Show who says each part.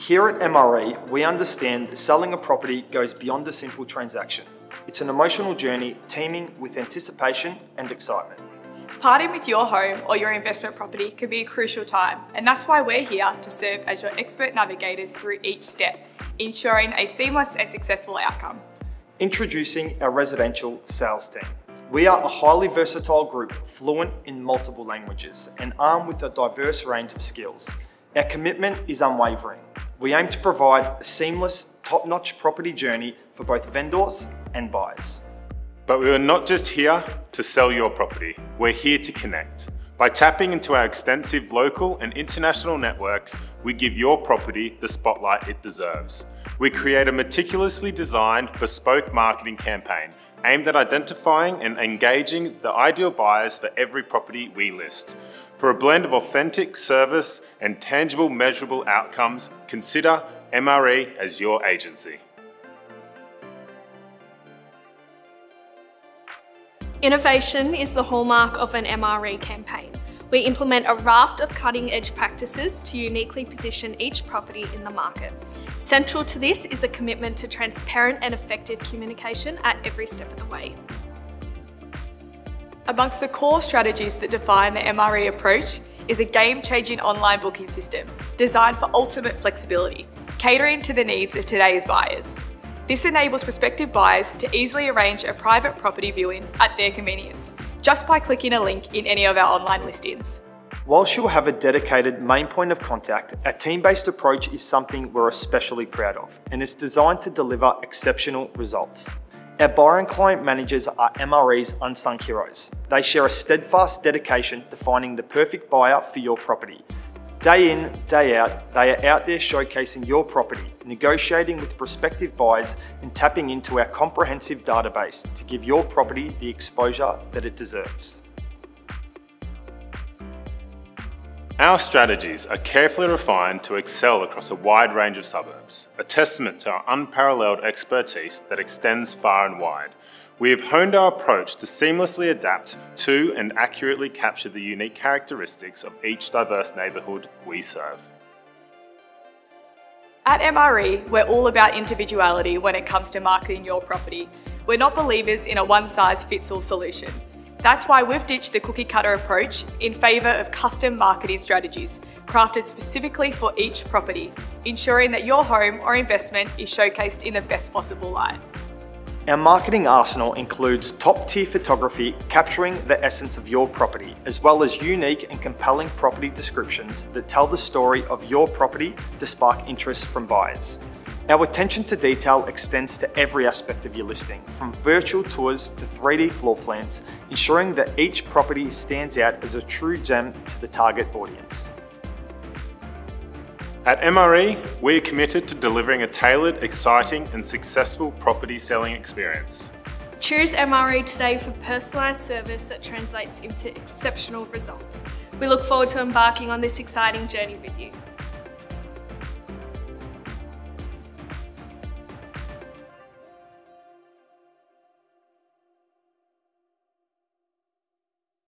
Speaker 1: Here at MRE, we understand that selling a property goes beyond a simple transaction. It's an emotional journey teeming with anticipation and excitement.
Speaker 2: Parting with your home or your investment property can be a crucial time, and that's why we're here to serve as your expert navigators through each step, ensuring a seamless and successful outcome.
Speaker 1: Introducing our residential sales team. We are a highly versatile group, fluent in multiple languages and armed with a diverse range of skills. Our commitment is unwavering. We aim to provide a seamless, top-notch property journey for both vendors and buyers.
Speaker 3: But we are not just here to sell your property, we're here to connect. By tapping into our extensive local and international networks, we give your property the spotlight it deserves. We create a meticulously designed, bespoke marketing campaign aimed at identifying and engaging the ideal buyers for every property we list. For a blend of authentic service and tangible measurable outcomes, consider MRE as your agency.
Speaker 4: Innovation is the hallmark of an MRE campaign. We implement a raft of cutting edge practices to uniquely position each property in the market. Central to this is a commitment to transparent and effective communication at every step of the way.
Speaker 2: Amongst the core strategies that define the MRE approach is a game-changing online booking system designed for ultimate flexibility, catering to the needs of today's buyers. This enables prospective buyers to easily arrange a private property viewing at their convenience, just by clicking a link in any of our online listings.
Speaker 1: Whilst you'll have a dedicated main point of contact, our team-based approach is something we're especially proud of, and it's designed to deliver exceptional results. Our buyer and client managers are MRE's unsung heroes. They share a steadfast dedication to finding the perfect buyer for your property, Day in, day out, they are out there showcasing your property, negotiating with prospective buyers and tapping into our comprehensive database to give your property the exposure that it deserves.
Speaker 3: Our strategies are carefully refined to excel across a wide range of suburbs, a testament to our unparalleled expertise that extends far and wide, we have honed our approach to seamlessly adapt to and accurately capture the unique characteristics of each diverse neighbourhood we serve.
Speaker 2: At MRE, we're all about individuality when it comes to marketing your property. We're not believers in a one-size-fits-all solution. That's why we've ditched the cookie cutter approach in favour of custom marketing strategies, crafted specifically for each property, ensuring that your home or investment is showcased in the best possible light.
Speaker 1: Our marketing arsenal includes top-tier photography capturing the essence of your property, as well as unique and compelling property descriptions that tell the story of your property to spark interest from buyers. Our attention to detail extends to every aspect of your listing, from virtual tours to 3D floor plans, ensuring that each property stands out as a true gem to the target audience.
Speaker 3: At MRE, we are committed to delivering a tailored, exciting and successful property selling experience.
Speaker 4: Choose MRE today for personalised service that translates into exceptional results. We look forward to embarking on this exciting journey with you.